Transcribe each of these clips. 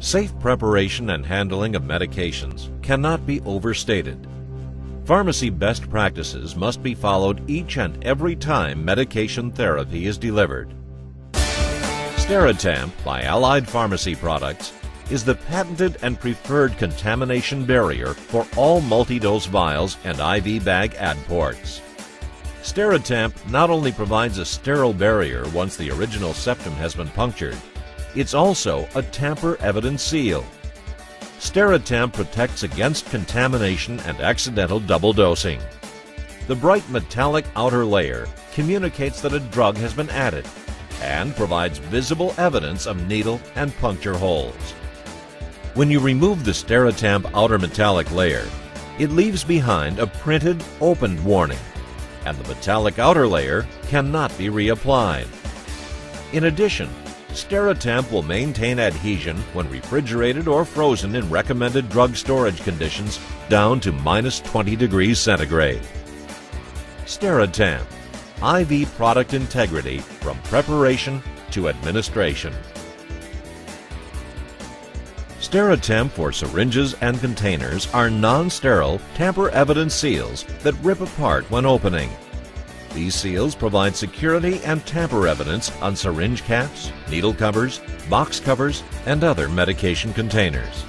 Safe preparation and handling of medications cannot be overstated. Pharmacy best practices must be followed each and every time medication therapy is delivered. Steritamp by Allied Pharmacy Products is the patented and preferred contamination barrier for all multi-dose vials and IV bag add ports. Steritamp not only provides a sterile barrier once the original septum has been punctured, it's also a tamper-evident seal. Steritamp protects against contamination and accidental double dosing. The bright metallic outer layer communicates that a drug has been added and provides visible evidence of needle and puncture holes. When you remove the Steritamp outer metallic layer, it leaves behind a printed opened warning, and the metallic outer layer cannot be reapplied. In addition, Steritamp will maintain adhesion when refrigerated or frozen in recommended drug storage conditions down to minus 20 degrees centigrade. Steritamp, IV product integrity from preparation to administration. Steritamp for syringes and containers are non-sterile, tamper-evident seals that rip apart when opening. These seals provide security and tamper evidence on syringe caps, needle covers, box covers, and other medication containers.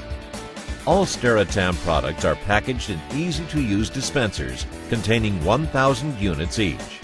All Steritamp products are packaged in easy-to-use dispensers containing 1,000 units each.